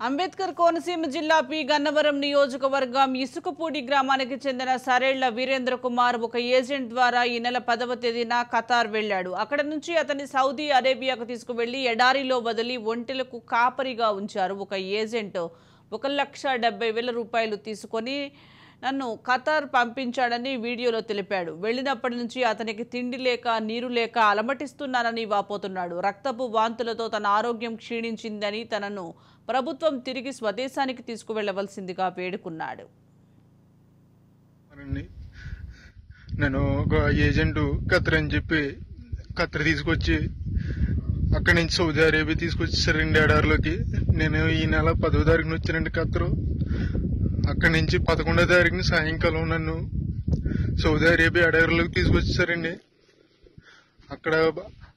అంబేద్కర్ కోనసీమ జిల్లా పి గన్నవరం నియోజకవర్గం ఇసుకపూడి గ్రామానికి చెందిన సరేళ్ళ వీరేంద్ర కుమార్ ఒక ఏజెంట్ ద్వారా ఈ నెల పదవ తేదీన ఖతార్ వెళ్ళాడు అక్కడ నుంచి అతన్ని సౌదీ అరేబియాకు తీసుకువెళ్ళి ఎడారిలో వదిలి ఒంటెలకు కాపరిగా ఉంచారు. ఒక ఏజెంట్ ఒక లక్ష డెబ్బై వేల రూపాయలు తీసుకొని నన్ను ఖతార్ పంపించాడని వీడియోలో తెలిపాడు. వెళ్ళినప్పటి నుంచి అతనికి తిండి లేక నీరు లేక అలమటిస్తున్నానని వాపోతున్నాడు. రక్తపు వాంతులతో తన ఆరోగ్యం క్షీణించిందని తనను ప్రభుత్వం తిరిగి స్వదేశానికి తీసుకువెళ్ళవలసిందిగా వేడుకున్నాడు. నన్ను నేను ఒక ఏజెంట్ ఖత్తర్ అని చెప్పి ఖత్ర తీసుకొచ్చి అక్కడి నుంచి సౌదీ అరేబియా తీసుకొచ్చేసారండి ఎడారిలోకి నేను ఈ నెల పదో తారీఖున వచ్చానండి ఖత్తరు అక్కడి నుంచి పదకొండో తారీఖున సాయంకాలం నన్ను సౌదీ అరేబియా ఎడారిలోకి తీసుకొచ్చేసారండి. అక్కడ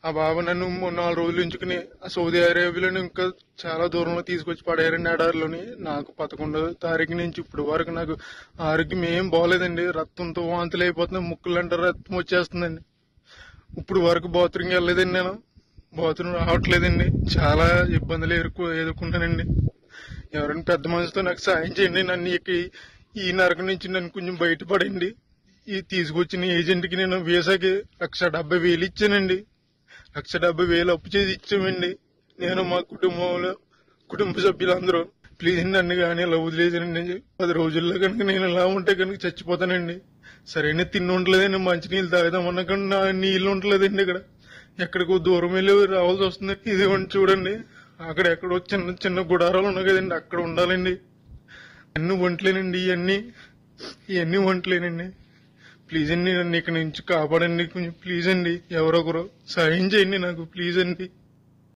ఆ బాబు నన్ను మూడు నాలుగు రోజులు ఉంచుకుని ఆ సౌదీ అరేబియాలో ఇంకా చాలా దూరంలో తీసుకొచ్చి పడేయారండి ఎడారిలోని నాకు పదకొండో తారీఖు నుంచి ఇప్పుడు వరకు నాకు ఆరోగ్యం ఏం బాగోలేదండి రక్తంతో వాంతులు అయిపోతున్నాయి ముక్కులు అంటే రక్తం వచ్చేస్తుందండి. ఇప్పుడు వరకు బాత్రూమ్కి వెళ్ళలేదండి నేను. బాత్రూమ్ రావట్లేదండి. చాలా ఇబ్బందులు ఎదుర్కొ ఎదుర్కొంటానండి ఎవరైనా పెద్ద మనిషితో నాకు సాయం చేయండి. నన్ను ఈ నరకం నుంచి నన్ను కొంచెం బయటపడండి. ఈ తీసుకొచ్చిన ఏజెంట్కి నేను వీసాకి లక్ష డెబ్బై వేలు ఇచ్చానండి. లక్ష డెబ్బై వేలు అప్పు చేసి ఇచ్చామండి. నేను మా కుటుంబంలో కుటుంబ సభ్యులందరూ ప్లీజ్ నన్ను కానీ ఇలా వదిలేసానండి. పది రోజుల్లో కనుక నేను ఇలా ఉంటే కనుక చచ్చిపోతానండి. సరైన తిండి ఉండలేదండి. మంచినీళ్ళు తాగదామన్నా కానీ నా నీళ్ళు ఉండలేదండి ఇక్కడ. ఎక్కడికో దూరం వెళ్ళి రావాల్సి వస్తుంది. ఇది చూడండి. అక్కడ ఎక్కడో చిన్న చిన్న గుడారాలు ఉన్నాయి కదండి అక్కడ ఉండాలండి. అన్ని వంటలేనండి ఇవన్నీ ఇవన్నీ వంటలేనండి ప్లీజ్ అండి నన్ను ఇక్కడ నుంచి కాపాడండి. కొంచెం ప్లీజ్ అండి ఎవరొకరు సాయం చేయండి నాకు ప్లీజ్ అండి